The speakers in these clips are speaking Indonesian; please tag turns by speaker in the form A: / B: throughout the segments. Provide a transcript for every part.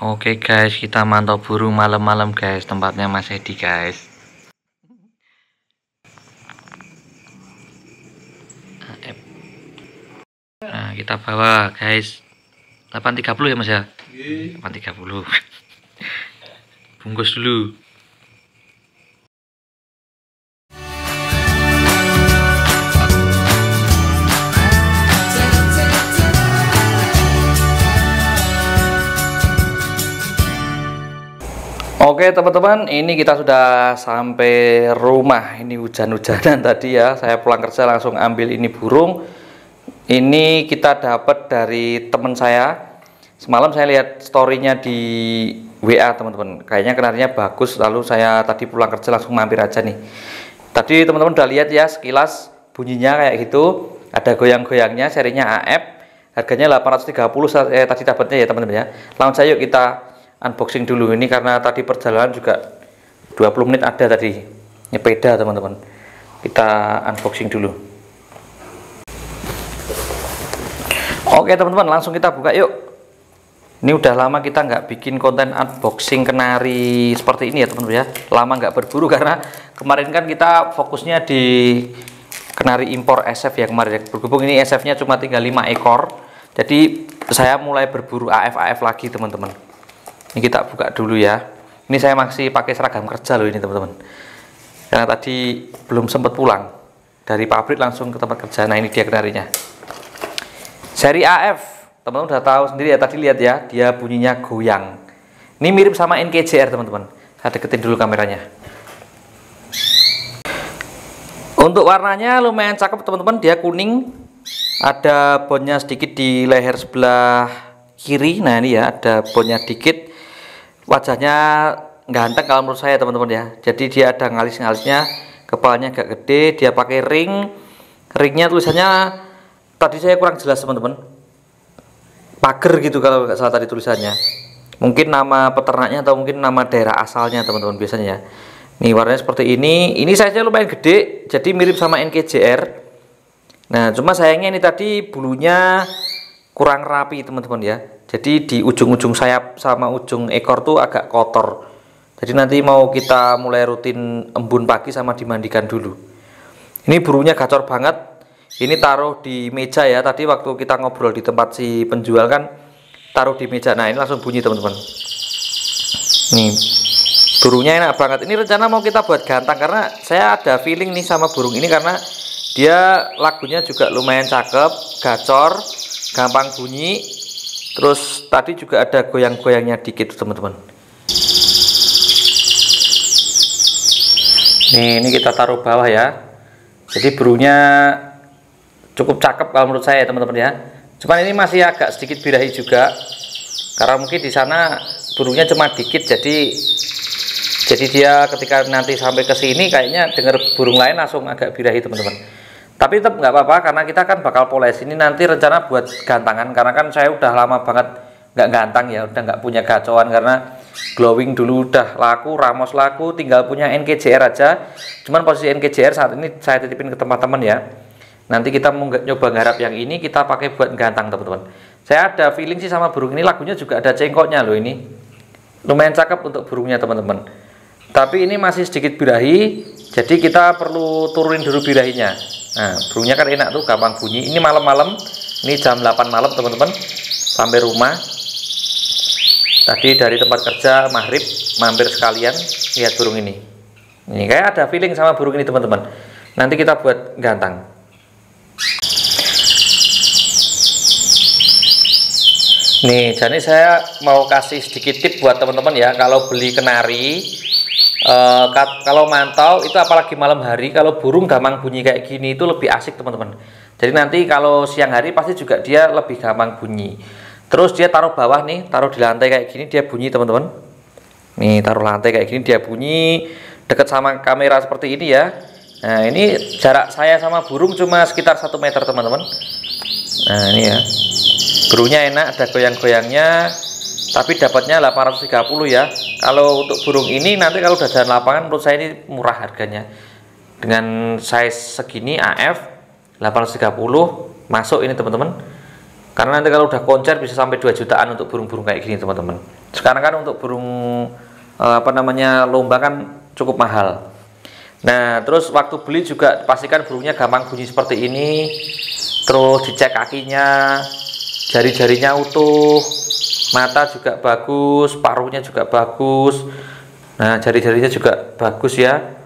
A: Oke guys, kita mantau burung malam-malam guys. Tempatnya Mas Edi guys. Nah, kita bawa guys. 830 ya Mas ya? 830. Bungkus dulu. Oke teman-teman, ini kita sudah sampai rumah. Ini hujan-hujanan tadi ya. Saya pulang kerja langsung ambil ini burung. Ini kita dapat dari teman saya. Semalam saya lihat storynya di WA teman-teman. Kayaknya kenarinya bagus. Lalu saya tadi pulang kerja langsung mampir aja nih. Tadi teman-teman udah lihat ya sekilas bunyinya kayak gitu. Ada goyang-goyangnya, serinya AF. Harganya 830 saya tadi dapatnya ya teman-teman ya. Langsung yuk kita unboxing dulu. Ini karena tadi perjalanan juga 20 menit ada tadi. Nyepeda teman-teman. Kita unboxing dulu. Oke teman-teman langsung kita buka yuk. Ini udah lama kita nggak bikin konten unboxing kenari seperti ini ya teman-teman ya. Lama nggak berburu karena kemarin kan kita fokusnya di kenari impor SF ya kemarin. Berhubung ini SF nya cuma tinggal 5 ekor jadi saya mulai berburu AF-AF lagi teman-teman ini kita buka dulu ya. Ini saya masih pakai seragam kerja loh ini teman-teman. Karena tadi belum sempat pulang. Dari pabrik langsung ke tempat kerja. Nah ini dia kenarinya. Seri AF teman-teman udah tahu sendiri ya tadi lihat ya dia bunyinya goyang. Ini mirip sama NKJR teman-teman. Saya deketin dulu kameranya. Untuk warnanya lumayan cakep teman-teman. Dia kuning. Ada bonnya sedikit di leher sebelah kiri. Nah ini ya ada bonnya dikit wajahnya ganteng kalau menurut saya teman-teman ya. Jadi dia ada ngalis-ngalisnya kepalanya agak gede dia pakai ring. Ringnya tulisannya tadi saya kurang jelas teman-teman. Pager gitu kalau nggak salah tadi tulisannya. Mungkin nama peternaknya atau mungkin nama daerah asalnya teman-teman biasanya ya. Nih warnanya seperti ini. Ini saja lumayan gede jadi mirip sama NKJR nah cuma sayangnya ini tadi bulunya kurang rapi teman-teman ya jadi di ujung-ujung sayap sama ujung ekor tuh agak kotor. Jadi nanti mau kita mulai rutin embun pagi sama dimandikan dulu. Ini burungnya gacor banget. Ini taruh di meja ya. Tadi waktu kita ngobrol di tempat si penjual kan taruh di meja. Nah ini langsung bunyi teman-teman. Nih burungnya enak banget. Ini rencana mau kita buat gantang karena saya ada feeling nih sama burung ini karena dia lagunya juga lumayan cakep gacor gampang bunyi terus tadi juga ada goyang-goyangnya dikit teman-teman. Nih ini kita taruh bawah ya. Jadi burungnya cukup cakep kalau menurut saya teman-teman ya. Cuman ini masih agak sedikit birahi juga. Karena mungkin di sana burungnya cuma dikit jadi jadi dia ketika nanti sampai ke sini kayaknya dengar burung lain langsung agak birahi teman-teman tapi tetap nggak apa-apa karena kita kan bakal poles. Ini nanti rencana buat gantangan karena kan saya udah lama banget nggak gantang ya udah nggak punya gacauan karena glowing dulu udah laku ramos laku tinggal punya NKJR aja. Cuman posisi NKJR saat ini saya titipin ke teman-teman ya. Nanti kita mau nyoba garap yang ini kita pakai buat gantang teman-teman. Saya ada feeling sih sama burung ini lagunya juga ada cengkoknya loh ini. Lumayan cakep untuk burungnya teman-teman. Tapi ini masih sedikit birahi jadi kita perlu turunin dulu birahinya nah burungnya kan enak tuh gampang bunyi. Ini malam-malam ini jam 8 malam teman-teman. Sampai rumah. Tadi dari tempat kerja maghrib mampir sekalian lihat burung ini. Ini kayak ada feeling sama burung ini teman-teman. Nanti kita buat gantang. Nih jadi saya mau kasih sedikit tip buat teman-teman ya. Kalau beli kenari Uh, kalau mantau itu apalagi malam hari kalau burung gampang bunyi kayak gini itu lebih asik teman-teman. Jadi nanti kalau siang hari pasti juga dia lebih gampang bunyi. Terus dia taruh bawah nih taruh di lantai kayak gini dia bunyi teman-teman. Nih taruh lantai kayak gini dia bunyi deket sama kamera seperti ini ya. Nah ini jarak saya sama burung cuma sekitar satu meter teman-teman. Nah ini ya. Burungnya enak ada goyang-goyangnya tapi dapatnya 830 ya. Kalau untuk burung ini nanti kalau udah jalan lapangan menurut saya ini murah harganya. Dengan size segini AF 830 masuk ini teman-teman. Karena nanti kalau udah konser bisa sampai 2 jutaan untuk burung-burung kayak gini teman-teman. Sekarang kan untuk burung eh, apa namanya lomba kan cukup mahal. Nah terus waktu beli juga pastikan burungnya gampang bunyi seperti ini. Terus dicek kakinya jari-jarinya utuh mata juga bagus paruhnya juga bagus. Nah jari-jarinya juga bagus ya.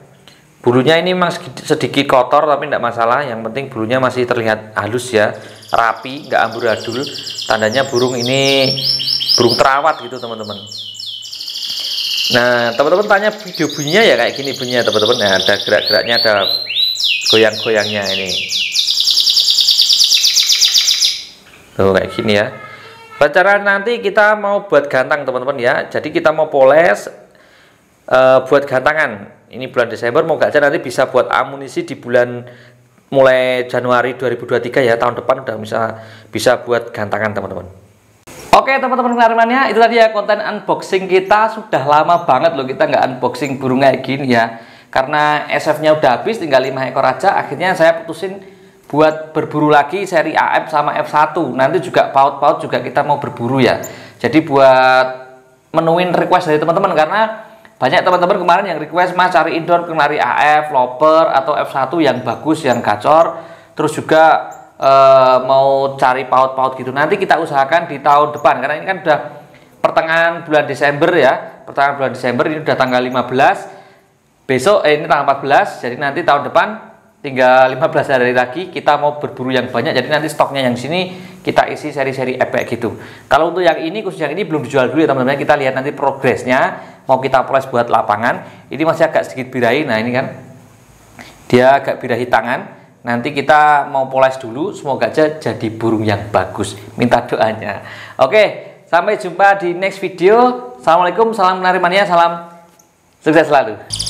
A: Bulunya ini memang sedikit kotor tapi tidak masalah. Yang penting bulunya masih terlihat halus ya. Rapi nggak amburadul. Tandanya burung ini burung terawat gitu teman-teman. Nah teman-teman tanya video bunyinya ya kayak gini bunyinya teman-teman. Nah, ada gerak-geraknya ada goyang-goyangnya ini. Tuh kayak gini ya rencana nanti kita mau buat gantang teman-teman ya. Jadi kita mau poles uh, buat gantangan. Ini bulan Desember mau aja nanti bisa buat amunisi di bulan mulai Januari 2023 ya. Tahun depan udah bisa bisa buat gantangan teman-teman. Oke teman-teman penarimannya itu tadi ya konten unboxing kita sudah lama banget loh kita nggak unboxing burung kayak gini ya. Karena SF-nya udah habis tinggal 5 ekor aja. Akhirnya saya putusin buat berburu lagi seri AF sama F1 nanti juga paut-paut juga kita mau berburu ya. Jadi buat menuin request dari teman-teman karena banyak teman-teman kemarin yang request mas cari indoor kenari AF, loper atau F1 yang bagus, yang gacor. Terus juga e, mau cari paut-paut gitu. Nanti kita usahakan di tahun depan karena ini kan udah pertengahan bulan Desember ya. Pertengahan bulan Desember ini udah tanggal 15 besok eh, ini tanggal 14 jadi nanti tahun depan tinggal 15 hari lagi kita mau berburu yang banyak jadi nanti stoknya yang sini kita isi seri-seri epek gitu. Kalau untuk yang ini khusus yang ini belum dijual dulu ya teman-teman. Kita lihat nanti progresnya. Mau kita poles buat lapangan. Ini masih agak sedikit birahi. Nah ini kan. Dia agak birahi tangan. Nanti kita mau poles dulu. Semoga aja jadi burung yang bagus. Minta doanya. Oke sampai jumpa di next video. Assalamualaikum. Salam menari mania. Salam sukses selalu